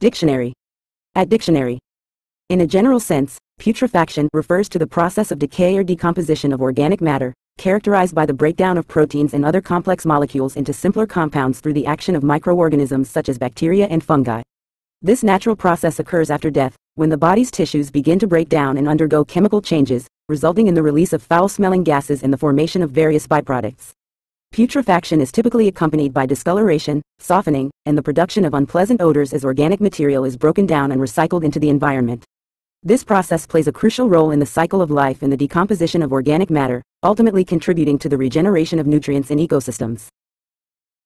Dictionary. At dictionary. In a general sense, putrefaction refers to the process of decay or decomposition of organic matter, characterized by the breakdown of proteins and other complex molecules into simpler compounds through the action of microorganisms such as bacteria and fungi. This natural process occurs after death, when the body's tissues begin to break down and undergo chemical changes, resulting in the release of foul-smelling gases and the formation of various byproducts. Putrefaction is typically accompanied by discoloration, softening, and the production of unpleasant odors as organic material is broken down and recycled into the environment. This process plays a crucial role in the cycle of life and the decomposition of organic matter, ultimately contributing to the regeneration of nutrients in ecosystems.